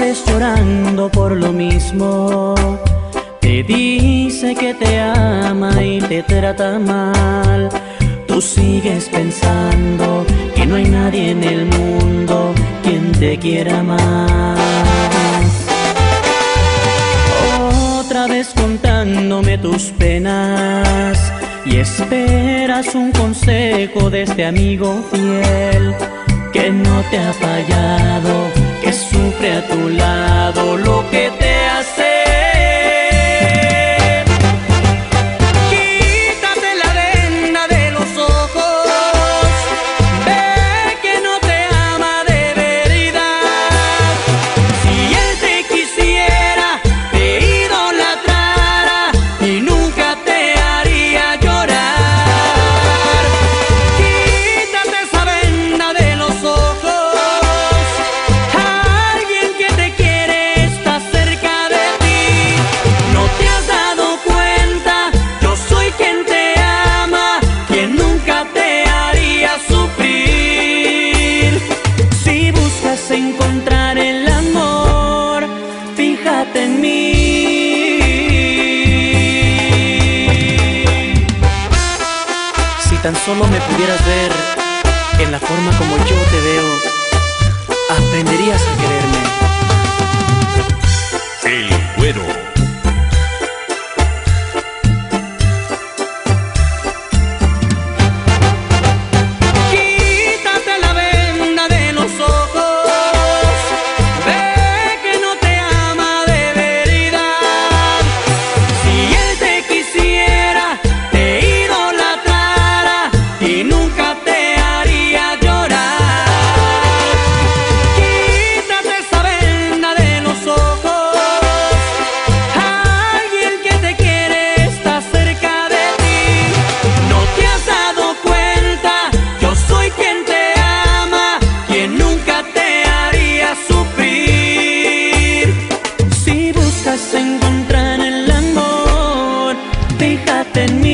estés llorando por lo mismo. Te dice que te ama y te trata mal. Tú sigues pensando que no hay nadie en el mundo quien te quiera más. Otra vez contándome tus penas y esperas un consejo de este amigo fiel que no te ha fallado, que sufre a tu lado tan solo me pudieras ver en la forma como yo te veo, en mí.